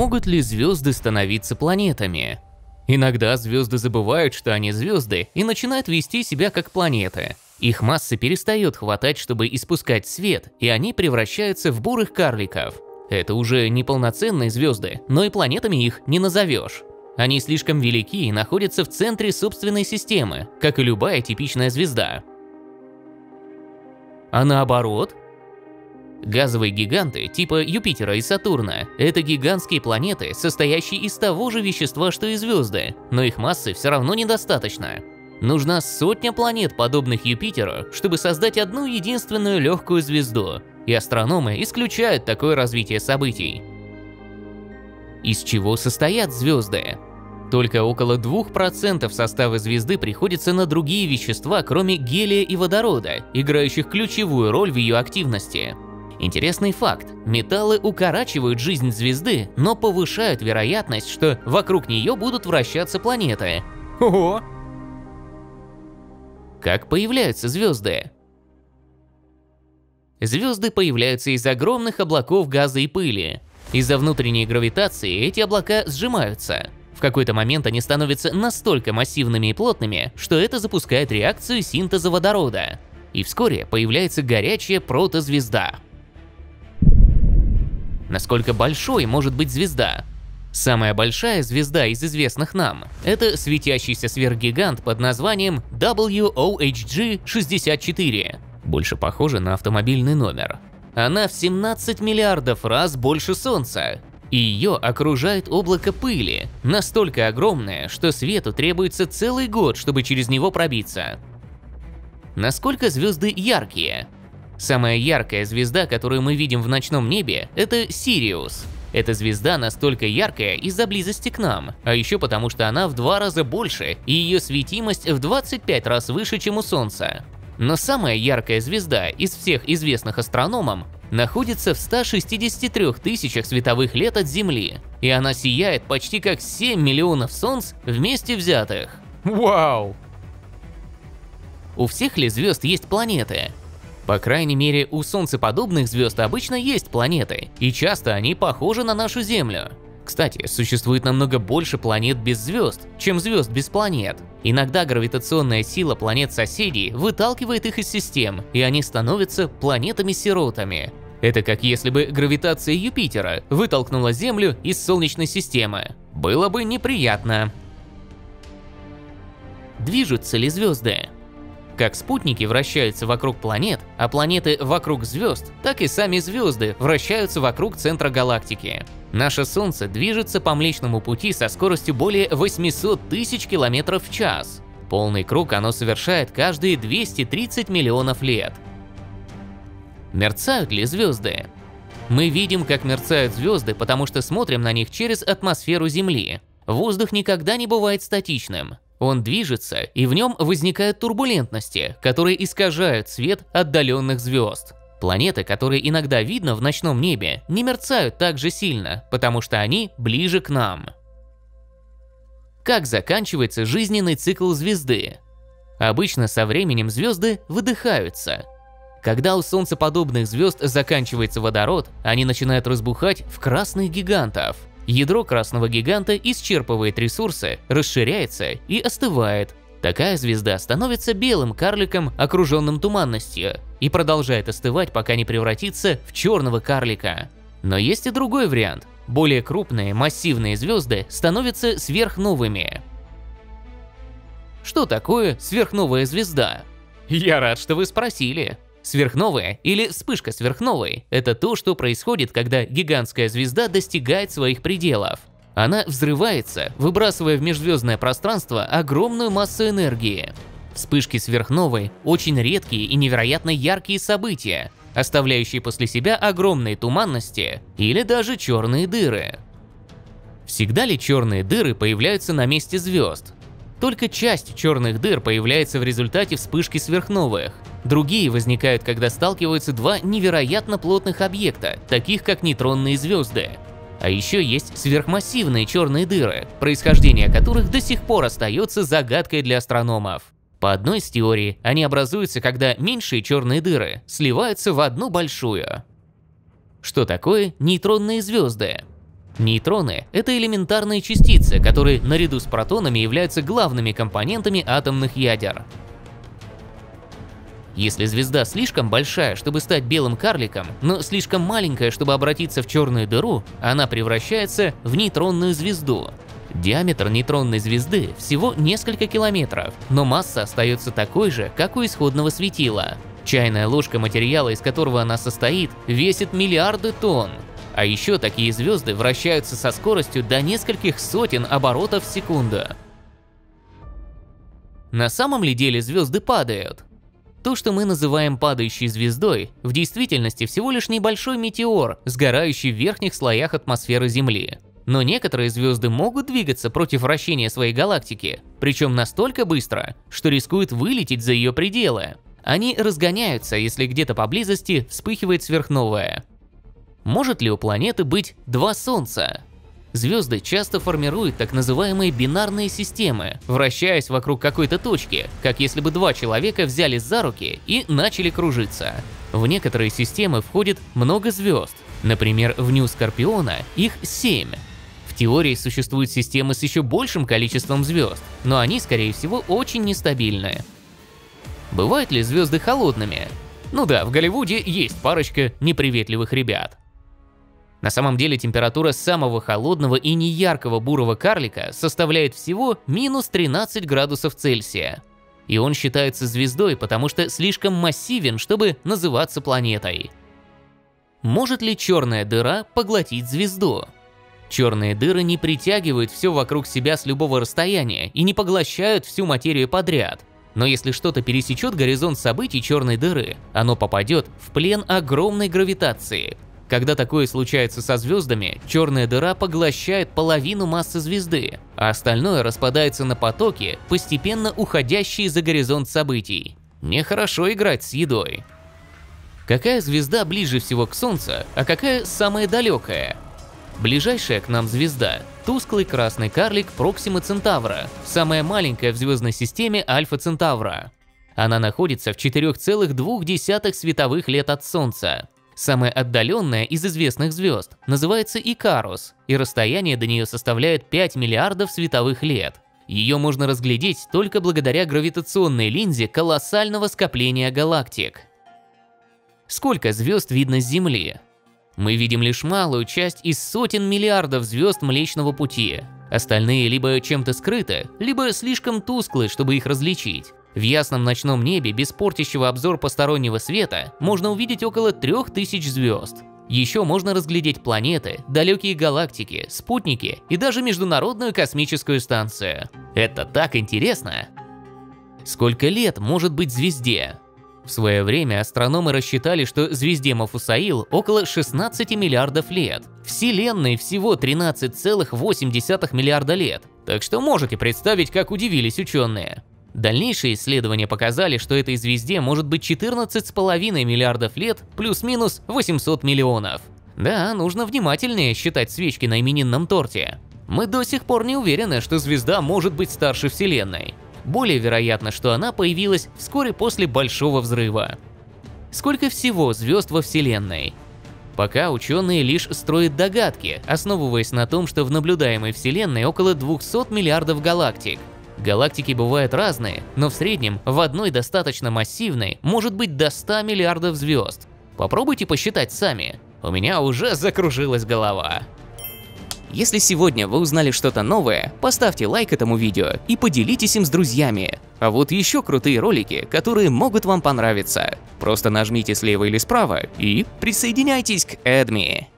Могут ли звезды становиться планетами? Иногда звезды забывают, что они звезды, и начинают вести себя как планеты. Их массы перестает хватать, чтобы испускать свет, и они превращаются в бурых карликов. Это уже не полноценные звезды, но и планетами их не назовешь. Они слишком велики и находятся в центре собственной системы, как и любая типичная звезда. А наоборот, газовые гиганты типа Юпитера и Сатурна – это гигантские планеты, состоящие из того же вещества, что и звезды, но их массы все равно недостаточно. Нужна сотня планет, подобных Юпитеру, чтобы создать одну единственную легкую звезду, и астрономы исключают такое развитие событий. Из чего состоят звезды? Только около 2% состава звезды приходится на другие вещества, кроме гелия и водорода, играющих ключевую роль в ее активности. Интересный факт. Металлы укорачивают жизнь звезды, но повышают вероятность, что вокруг нее будут вращаться планеты. Ого! Как появляются звезды? Звезды появляются из огромных облаков газа и пыли. Из-за внутренней гравитации эти облака сжимаются. В какой-то момент они становятся настолько массивными и плотными, что это запускает реакцию синтеза водорода. И вскоре появляется горячая протозвезда. Насколько большой может быть звезда? Самая большая звезда из известных нам – это светящийся сверхгигант под названием WOHG-64. Больше похоже на автомобильный номер. Она в 17 миллиардов раз больше Солнца, и ее окружает облако пыли, настолько огромное, что свету требуется целый год, чтобы через него пробиться. Насколько звезды яркие? Самая яркая звезда, которую мы видим в ночном небе, это Сириус. Эта звезда настолько яркая из-за близости к нам, а еще потому, что она в два раза больше, и ее светимость в 25 раз выше, чем у Солнца. Но самая яркая звезда из всех известных астрономам находится в 163 тысячах световых лет от Земли, и она сияет почти как 7 миллионов Солнц вместе взятых. Вау! У всех ли звезд есть планеты? По крайней мере, у солнцеподобных звезд обычно есть планеты, и часто они похожи на нашу Землю. Кстати, существует намного больше планет без звезд, чем звезд без планет. Иногда гравитационная сила планет-соседей выталкивает их из систем, и они становятся планетами-сиротами. Это как если бы гравитация Юпитера вытолкнула Землю из Солнечной системы. Было бы неприятно. Движутся ли звезды? Как спутники вращаются вокруг планет, а планеты вокруг звезд, так и сами звезды вращаются вокруг центра галактики. Наше Солнце движется по Млечному Пути со скоростью более 800 тысяч километров в час. Полный круг оно совершает каждые 230 миллионов лет. Мерцают ли звезды? Мы видим, как мерцают звезды, потому что смотрим на них через атмосферу Земли. Воздух никогда не бывает статичным. Он движется, и в нем возникают турбулентности, которые искажают свет отдаленных звезд. Планеты, которые иногда видно в ночном небе, не мерцают так же сильно, потому что они ближе к нам. Как заканчивается жизненный цикл звезды? Обычно со временем звезды выдыхаются. Когда у солнцеподобных звезд заканчивается водород, они начинают разбухать в красных гигантов – Ядро красного гиганта исчерпывает ресурсы, расширяется и остывает. Такая звезда становится белым карликом, окруженным туманностью, и продолжает остывать, пока не превратится в черного карлика. Но есть и другой вариант. Более крупные, массивные звезды становятся сверхновыми. Что такое сверхновая звезда? Я рад, что вы спросили. Сверхновая или вспышка сверхновой – это то, что происходит, когда гигантская звезда достигает своих пределов. Она взрывается, выбрасывая в межзвездное пространство огромную массу энергии. Вспышки сверхновой – очень редкие и невероятно яркие события, оставляющие после себя огромные туманности или даже черные дыры. Всегда ли черные дыры появляются на месте звезд? Только часть черных дыр появляется в результате вспышки сверхновых. Другие возникают, когда сталкиваются два невероятно плотных объекта, таких как нейтронные звезды. А еще есть сверхмассивные черные дыры, происхождение которых до сих пор остается загадкой для астрономов. По одной из теорий, они образуются, когда меньшие черные дыры сливаются в одну большую. Что такое нейтронные звезды? Нейтроны – это элементарные частицы, которые наряду с протонами являются главными компонентами атомных ядер. Если звезда слишком большая, чтобы стать белым карликом, но слишком маленькая, чтобы обратиться в черную дыру, она превращается в нейтронную звезду. Диаметр нейтронной звезды всего несколько километров, но масса остается такой же, как у исходного светила. Чайная ложка материала, из которого она состоит, весит миллиарды тонн. А еще такие звезды вращаются со скоростью до нескольких сотен оборотов в секунду. На самом ли деле звезды падают? То, что мы называем падающей звездой, в действительности всего лишь небольшой метеор, сгорающий в верхних слоях атмосферы Земли. Но некоторые звезды могут двигаться против вращения своей галактики, причем настолько быстро, что рискуют вылететь за ее пределы. Они разгоняются, если где-то поблизости вспыхивает сверхновая. Может ли у планеты быть два Солнца? Звезды часто формируют так называемые бинарные системы, вращаясь вокруг какой-то точки, как если бы два человека взялись за руки и начали кружиться. В некоторые системы входит много звезд, например, в Нью Скорпиона их 7. В теории существуют системы с еще большим количеством звезд, но они, скорее всего, очень нестабильные. Бывают ли звезды холодными? Ну да, в Голливуде есть парочка неприветливых ребят. На самом деле температура самого холодного и неяркого бурого карлика составляет всего минус 13 градусов Цельсия. И он считается звездой, потому что слишком массивен, чтобы называться планетой. Может ли черная дыра поглотить звезду? Черные дыры не притягивают все вокруг себя с любого расстояния и не поглощают всю материю подряд. Но если что-то пересечет горизонт событий черной дыры, оно попадет в плен огромной гравитации, когда такое случается со звездами, черная дыра поглощает половину массы звезды, а остальное распадается на потоки, постепенно уходящие за горизонт событий. Нехорошо играть с едой. Какая звезда ближе всего к Солнцу, а какая самая далекая? Ближайшая к нам звезда – тусклый красный карлик Проксима Центавра, самая маленькая в звездной системе Альфа Центавра. Она находится в 4,2 световых лет от Солнца. Самая отдаленная из известных звезд называется Икарус, и расстояние до нее составляет 5 миллиардов световых лет. Ее можно разглядеть только благодаря гравитационной линзе колоссального скопления галактик. Сколько звезд видно с Земли? Мы видим лишь малую часть из сотен миллиардов звезд Млечного Пути. Остальные либо чем-то скрыты, либо слишком тусклы, чтобы их различить. В ясном ночном небе без портящего обзор постороннего света можно увидеть около 3000 звезд. Еще можно разглядеть планеты, далекие галактики, спутники и даже Международную космическую станцию. Это так интересно! Сколько лет может быть звезде? В свое время астрономы рассчитали, что звезде Мафусаил около 16 миллиардов лет. Вселенной всего 13,8 миллиарда лет. Так что можете представить, как удивились ученые. Дальнейшие исследования показали, что этой звезде может быть 14,5 миллиардов лет плюс-минус 800 миллионов. Да, нужно внимательнее считать свечки на именинном торте. Мы до сих пор не уверены, что звезда может быть старше Вселенной. Более вероятно, что она появилась вскоре после Большого Взрыва. Сколько всего звезд во Вселенной? Пока ученые лишь строят догадки, основываясь на том, что в наблюдаемой Вселенной около 200 миллиардов галактик. Галактики бывают разные, но в среднем в одной достаточно массивной может быть до 100 миллиардов звезд. Попробуйте посчитать сами. У меня уже закружилась голова. Если сегодня вы узнали что-то новое, поставьте лайк этому видео и поделитесь им с друзьями. А вот еще крутые ролики, которые могут вам понравиться. Просто нажмите слева или справа и присоединяйтесь к Эдми.